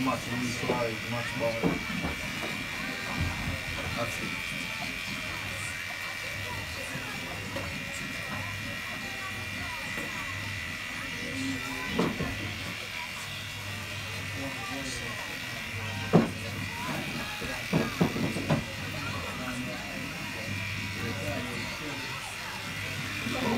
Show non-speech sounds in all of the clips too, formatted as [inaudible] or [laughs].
I'm watching Luis Suarez, I'm watching ball. That's it. Oh.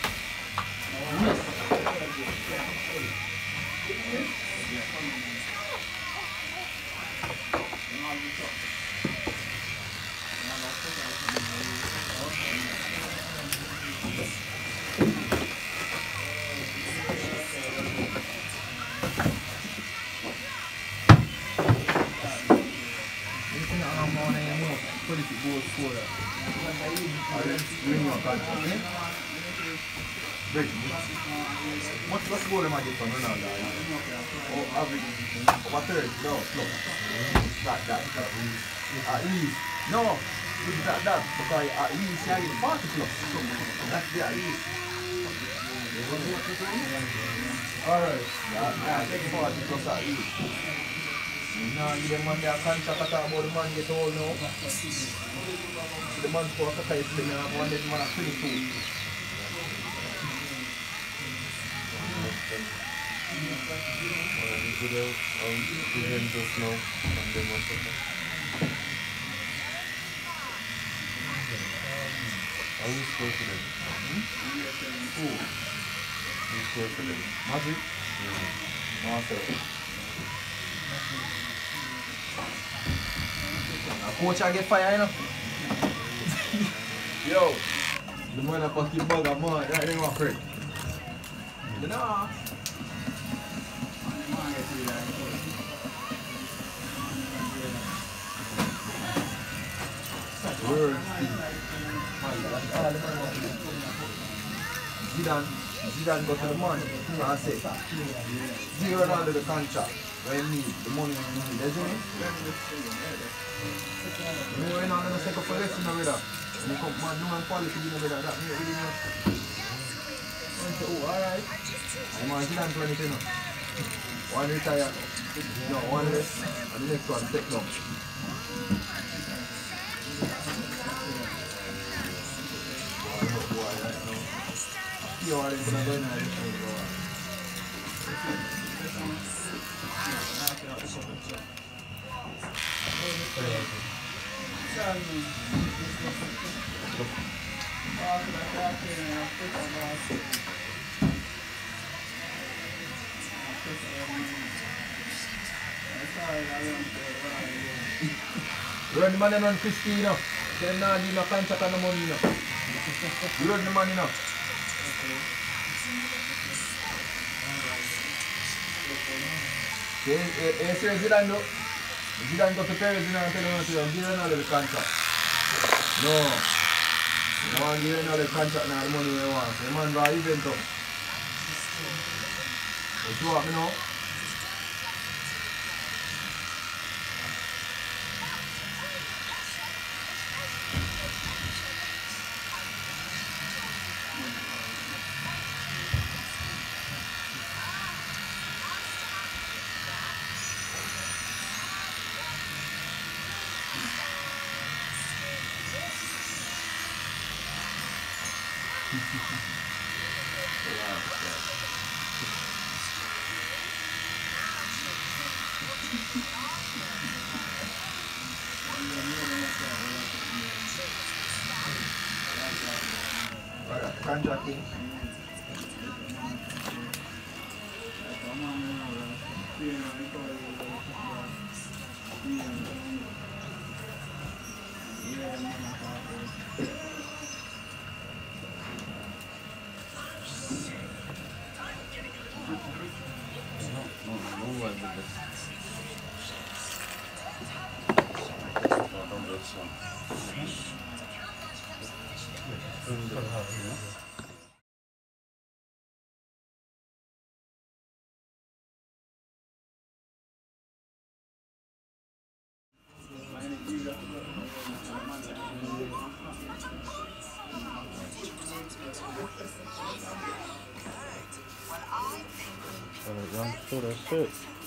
board for that. I didn't bring your contract, okay? Break. What, what goal am I getting from Ronaldo? Oh, average. Over 30. No, no. That, that, that. At least. No. That, that. Because at least I get 40 plus. That's the at least. Alright. Yeah, yeah, take 40 plus at least. Ginaaginaman niya kan sa katabor man gito, no? Naman po ako kayo pinakuan din mga krito. Orang itu dia, orang itu dia untuk snow, sampai masuk. Are you close to them? Hmm? Who? Are you close to them? Magic? Yeah. Master. Coach a get fire, you [laughs] know. Yo, the motherfucking bugger, That ain't my friend. You know. Words. Zidane, Zidane got the money I said, give Ronaldo the contract when me, the money when you need, isn't it? You know, not going to take up for this, you know, brother. You come mad, no man quality, you know, brother, that, you know, Oh, alright. I'm oh, on Zidane 20, you know. One retire, no, one rest, and the next one take long. Lloren por la b e n a de r n man and run c h r i s t n o Then now di makan sa t a n a m o n nino. r u o naman nino. Ese es girando, girando tu pez, no te lo hace, girando el cancha. No, no, girando el cancha en armonía, se manda ahí dentro. Eso, ¿no? Kanjo aqui. Alright, that's it.